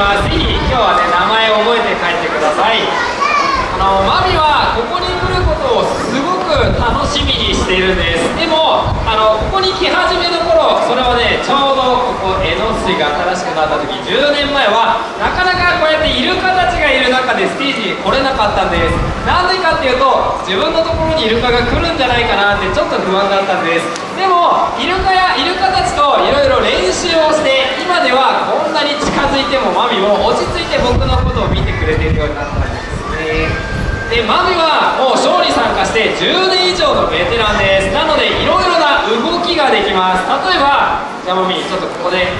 ますぜひ今日はね名前を覚えて帰ってください。あのマミはここに来ることをすごく楽しみにしているんです。でもあのここに来始めの頃それはねちょうどここ江ノ水が新しくなった時10年前はなかなかこうやってイルカたちがいる中でステージに来れなかったんです。なんでかっていうと自分のところにイルカが来るんじゃないかなってちょっと不安だったんです。でもイルカやイルカたちといろいろ練習をして今ではこんなに近づいてもマミも落ち着いて僕のことを見てくれているようになったんですね。でマミはもうショーに参加して10年以上のベテランです。なのでいろいろな動きができます。例えばじゃあマミちょっとここで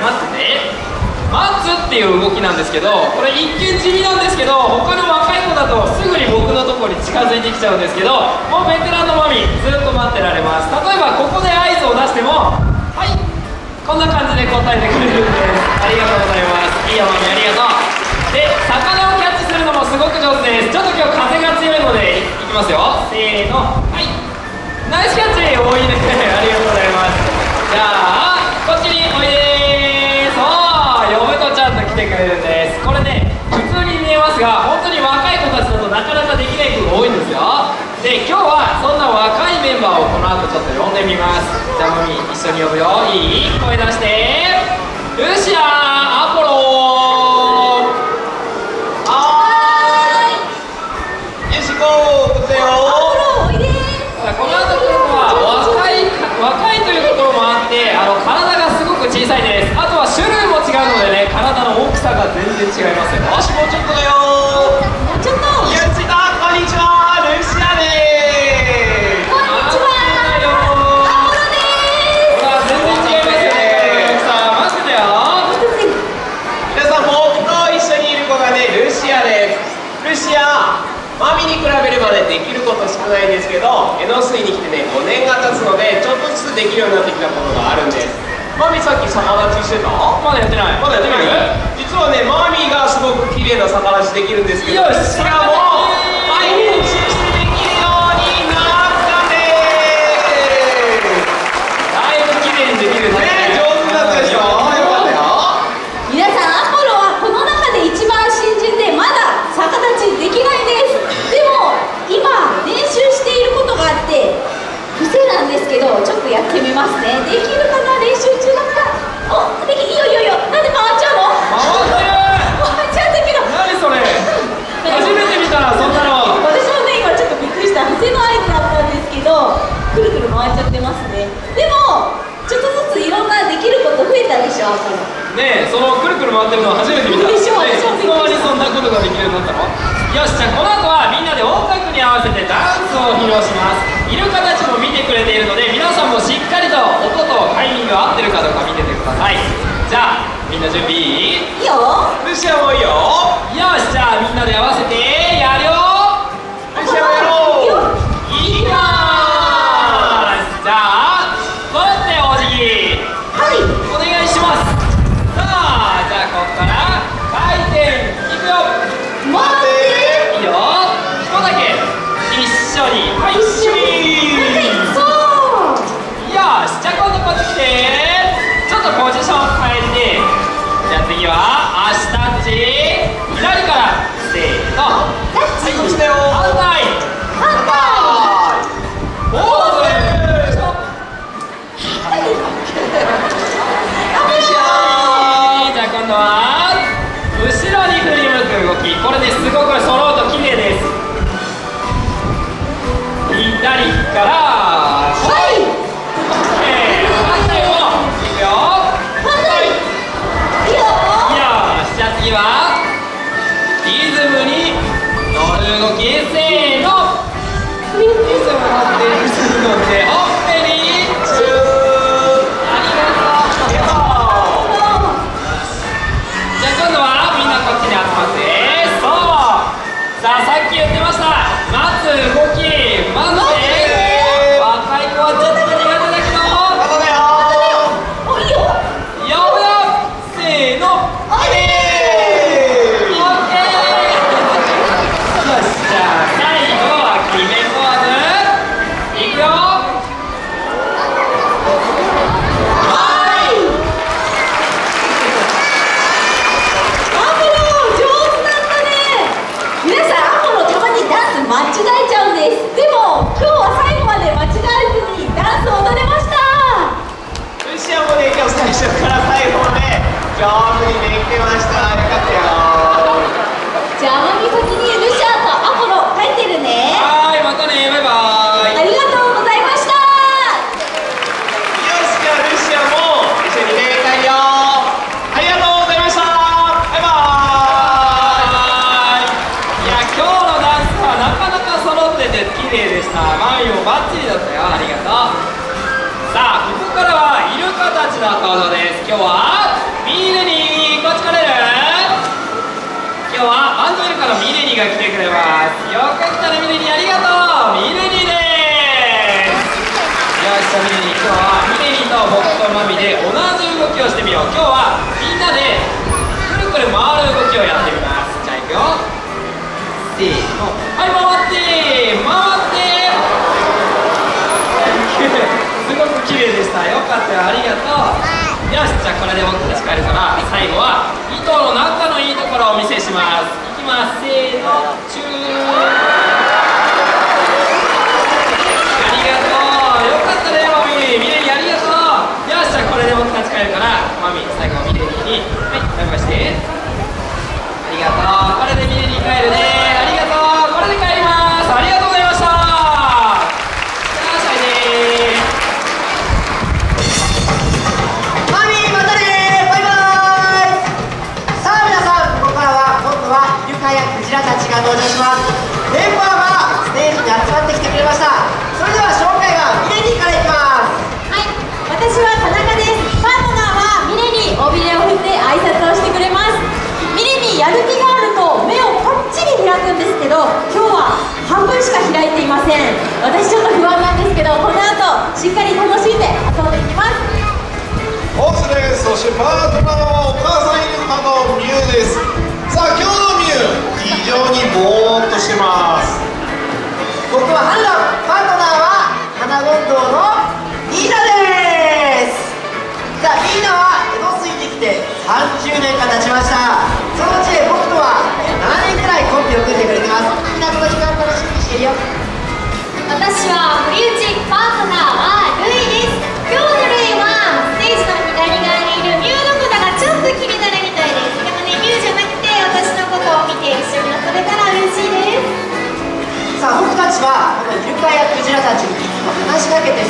待ってね待つっていう動きなんですけどこれ一見地味なんですけど他の若い子だとすぐに僕のところに近づいてきちゃうんですけどもうベテランのマミずっと待ってられます。例えばここで合図を出してもはいこんな感じで答えてくれるんですありがとうございます。いいよマミありがとうで魚をキャッチするのもすごく上手です。ちょっと今日風が強いのでいきますよ。せーのはい。ナイスキャッチ。多いね。ありがとうございますじゃあこっちにおいでーそう嫁とちゃんと来てくれるんです。これね普通に見えますが本当に若い子たちだとなかなかできない子が多いんですよ。で今日はそんな若いメンバーをこの後ちょっと呼んでみます。じゃあマミ一緒に呼ぶよ。いい声出して。ルシアアポロ。はーいよし行こうだよ。この後来る子は若い若いというところもあってあの体がすごく小さいです。あとは種類も違うのでね体の大きさが全然違いますよ。よしもうちょっとだですルシアマミに比べればねできること少ないんですけど江ノ水に来てね5年が経つのでちょっとずつできるようになってきたことがあるんです。マミさっき逆立ちしてた？まだやってない。まだやってない。実はねマミがすごく綺麗な逆立ちできるんですけどよししかも毎日してできるようになったんですだいぶ綺麗にできるね上手になったでしょよかったよ皆さんアポロはこの中で一番新人でまだ逆立ちできないですでも今練習していることがあって癖なんですけどちょっとやってみますね。できの登場です。今日はミレニーこっち来れる今日はバンドイルカのミレニーが来てくれます。よく来たねミレニーありがとう。ミレニーですよしじゃミレニー今日はミレニーと僕とマミで同じ動きをしてみよう。今日はみんなでくるくる回る動きをやってみます。じゃあいくよ。せーの。はい回って回ってすごく綺麗でした。よかったよ。ありがとう。よしじゃあこれで僕たち帰るから最後は糸の中のいいところをお見せします。いきます。せーの。分しか開いていません。私ちょっと不安なんですけどこの後しっかり楽しんで遊んでいきます。ホースです。そしてパートナーはお母さんのミュウです。さあ今日のミュウ非常にぼーっとしてます。僕はハルダパートナーは花ゴンドウのニーナです。さあニーナは江戸水に来て30年が経ちました。そのうち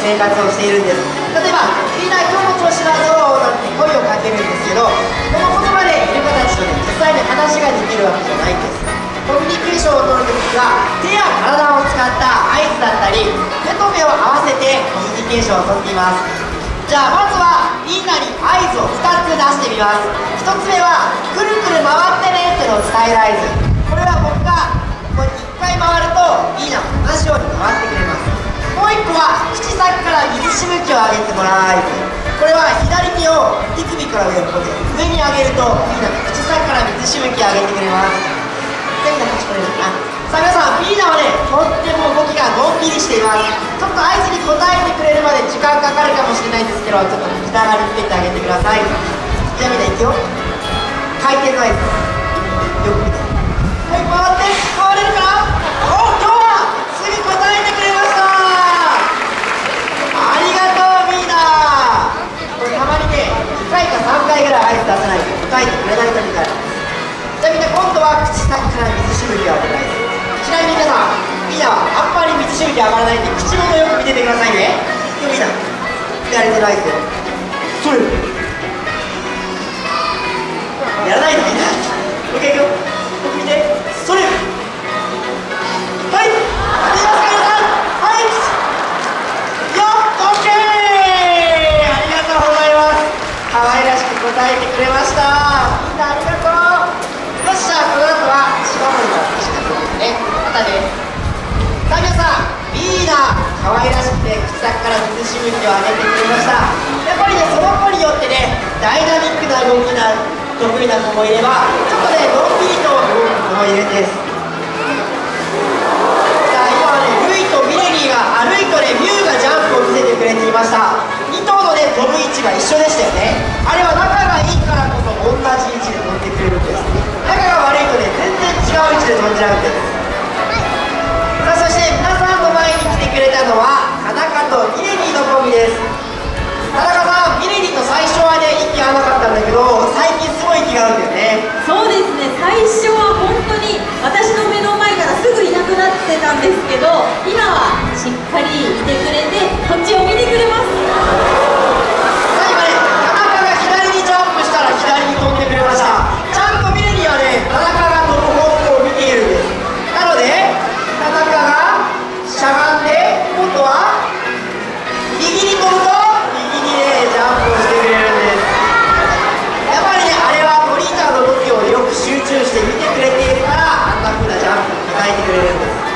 生活をしているんです例えば「みんな今日の調子はどう?」なんて声をかけるんですけどこの言葉でイルカたちとね実際に話ができるわけじゃないんですコミュニケーションを取るときは手や体を使った合図だったり目と目を合わせてコミュニケーションを取っていますじゃあまずはみんなに合図を2つ出してみます1つ目は「くるくる回ってね」ってのを伝える合図これは僕がこう1回回るといいな同じように回ってくれますもう1個は口先から水しぶきを上げてもらう合図これは左手を手首から上を上に上げるといいな口先から水しぶきを上げてくれます。みんな口これかさあ皆さんミーナはねとっても動きがのんびりしていますちょっと合図に応えてくれるまで時間かかるかもしれないんですけどちょっと気長につけてあげてくださいじゃあみんないくよ回転の合図よく見てはい回って回れるかなお今日はすぐ答えてくれましたありがとうみんなこれたまにね2回か3回ぐらい合図出さないと答えてくれない時がある。当は口先から水しぶきは出ないす。ちなみに皆さんみんなはあんまり水しぶき上がらないんで口元よく見ててくださいねでみんなやれてないですよそれやらないでみんなもう一いくよ僕見てそれはい見ますはいよっ OK ありがとうございます可愛らしく答えてくれました可愛らしくて口先から水しぶきを上げてくれました。やっぱりねその子によってねダイナミックな動きが得意な子もいればちょっとねのんびりと動く子もいるんです。さあ今はねルイとミレニーが歩いとねミュウがジャンプを見せてくれていました。2頭のね飛ぶ位置が一緒でしたよね。あれは仲がいいからこそ同じ位置で飛んでくれるんです仲が悪いとね全然違う位置で飛んじゃうんです。さあそして皆さんたのは田中とミレニーのコンビです。田中さんミレニーと最初はね息合わなかったんだけど最近すごい息が合うんだよね。そうですね。最初は本当に私の目の前からすぐいなくなってたんですけど今はしっかりいてくれてこっちを見てくれます。に来ると右にねジャンプをしてくれるんですやっぱりねあれはトリーターの動きをよく集中して見てくれているからあんな風なジャンプを磨いてくれるんです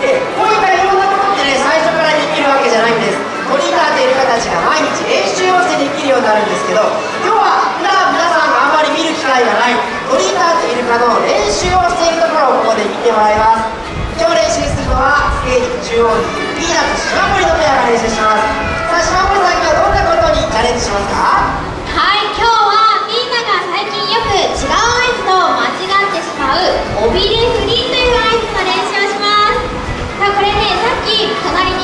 でこういったいろんなことってね最初からできるわけじゃないんですトリーターという方たちが毎日練習をしてできるようになるんですけど今日は普段皆さんがあんまり見る機会がないトリーターとイルカの練習をしているところをここで見てもらいます。今日練習するのはステージ中央にリーダーと島森のペアが練習します。さあ島さん今日はどんなことにチャレンジしますか？はい今日はみんなが最近よく違うアイスと間違ってしまう尾びれフリーというアイスの練習をします。さあこれねさっき隣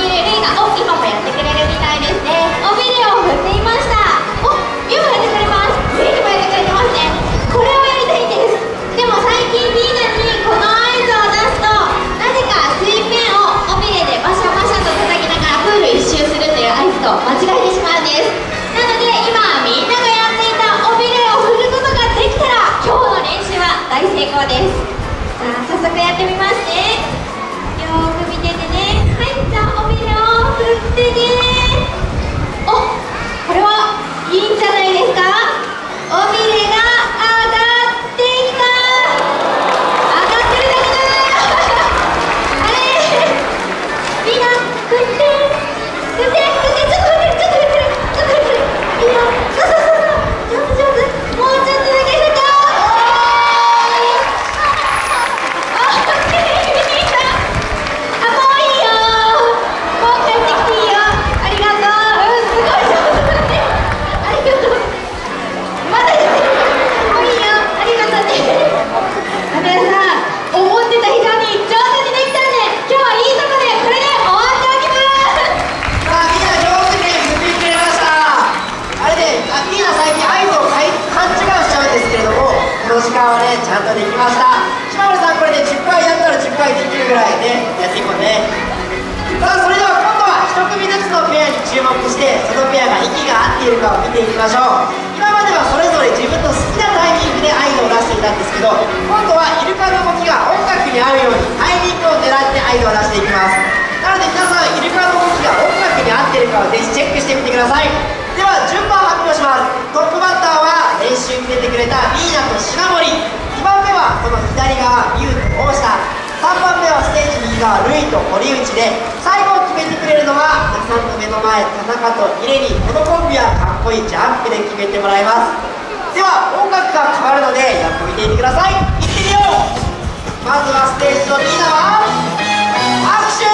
ぐらいねやっていこうねさあそれでは今度は1組ずつのペアに注目してそのペアが息が合っているかを見ていきましょう。今まではそれぞれ自分の好きなタイミングで合図を出していたんですけど今度はイルカの動きが音楽に合うようにタイミングを狙って合図を出していきます。なので皆さんイルカの動きが音楽に合っているかをぜひチェックしてみてください。では順番発表します。トップバッターは練習に出てくれたミーナと島森2番目はこの左側ミュウと大下3番目はステージ右側ルイと堀内で最後を決めてくれるのは皆さんの目の前田中とイレニーこのコンビはかっこいいジャンプで決めてもらいます。では音楽が変わるのでやってみていてください。いってみよう。まずはステージのリーダーは拍手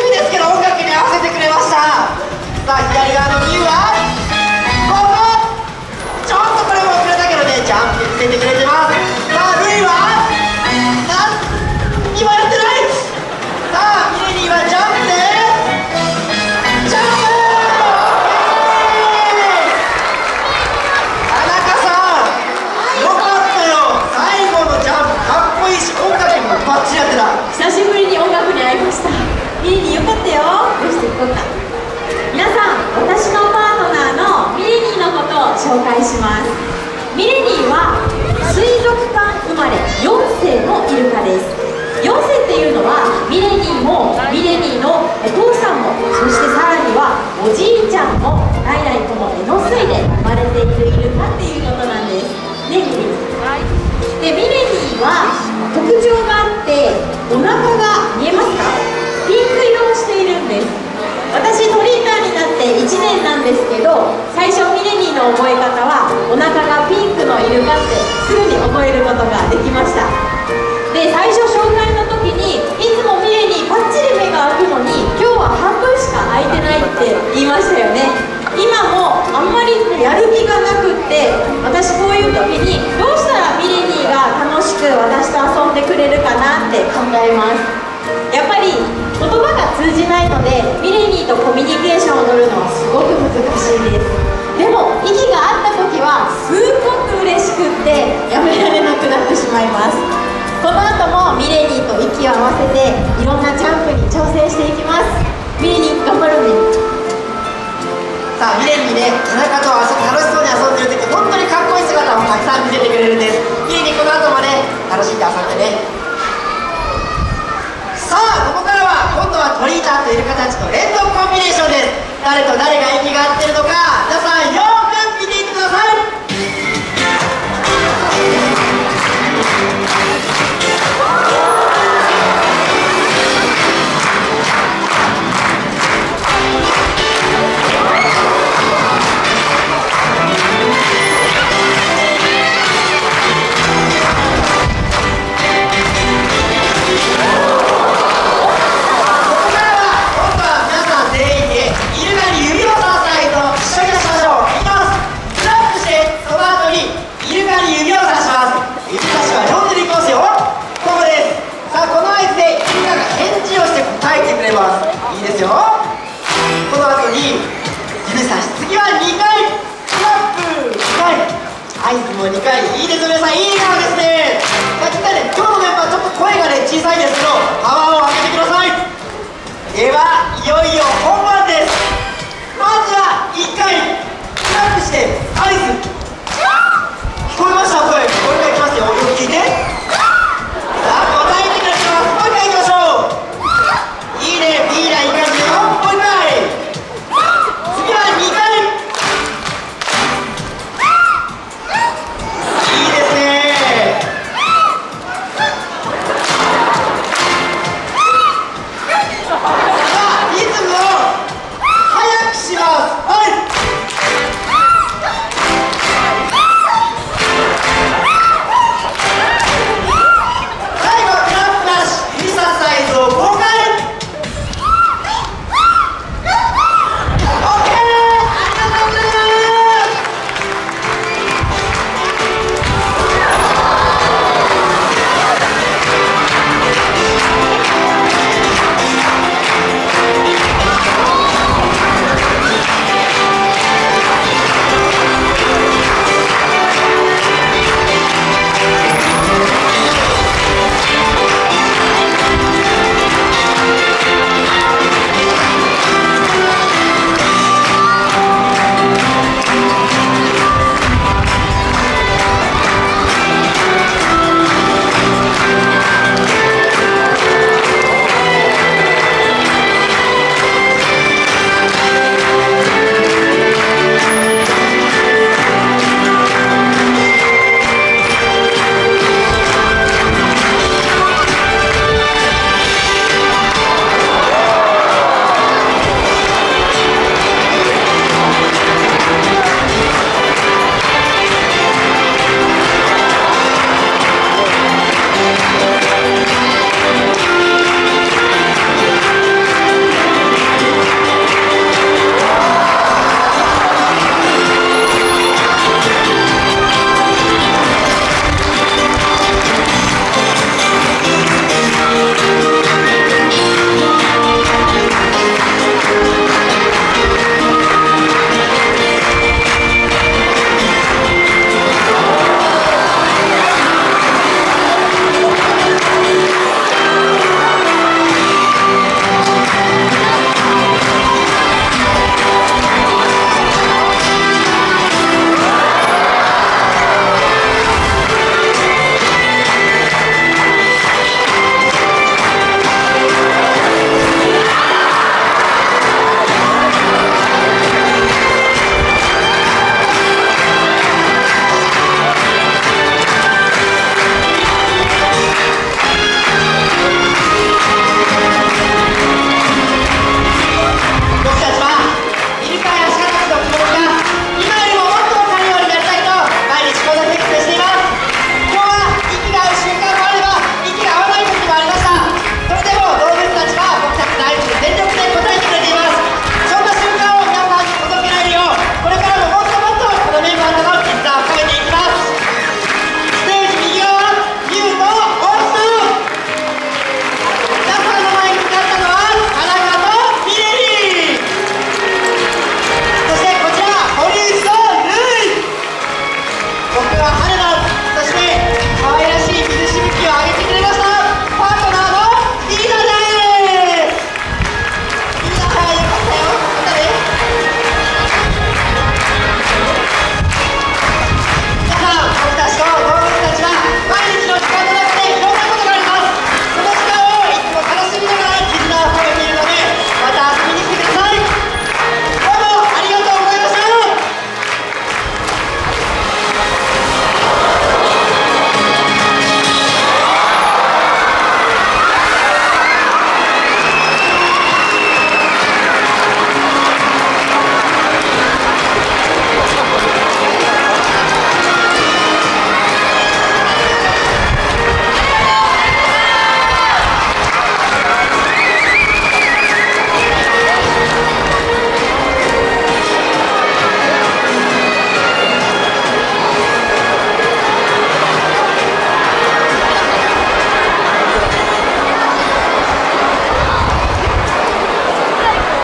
低いですけど音楽に合わせてくれました。さあ左側のです。4世っていうのはミレニーもミレニーのお父さんもそしてさらにはおじいちゃんも代々この江ノ水で生まれているイルカっていうことなんです。ねミレニー、はい、でミレニーは特徴があってお腹が見えますかピンク色をしているんです。私トリーターになって1年なんですけど最初ミレニーの覚え方はお腹がピンクのイルカってすぐに覚えることができました。で最初紹介の時にいつもミレニーパッチリ目が開くのに今日は半分しか開いてないって言いましたよね。今もあんまりやる気がなくって私こういう時にどうしたらミレニーが楽しく私と遊んでくれるかなって考えます。やっぱり言葉が通じないのでミレニーとコミュニケーションを取るのはすごく難しいです。でも息が合った時はすっごく嬉しくってやめられなくなってしまいます。この後もミレニーと息を合わせていろんなジャンプに挑戦していきます。ミレニー頑張るねさあミレンにね田中と遊楽しそうに遊んでる時本当にかっこいい姿をたくさん見せてくれるんです。ミレンにこの後もね楽しんで遊んでね。さあここからは今度はトリーターとイルカたちの連続コンビネーションです。誰と誰が息が合わに指さし次は2回クラップ2回合図も2回いいです皆さんいい顔ですね。さっきからね。今日のメンバーちょっと声がね小さいですけどパワーを上げてくださいではいよ。いよ本番ですまずは1回クラップして合図聞こえました？声。これからいきますよ。よく聞いて。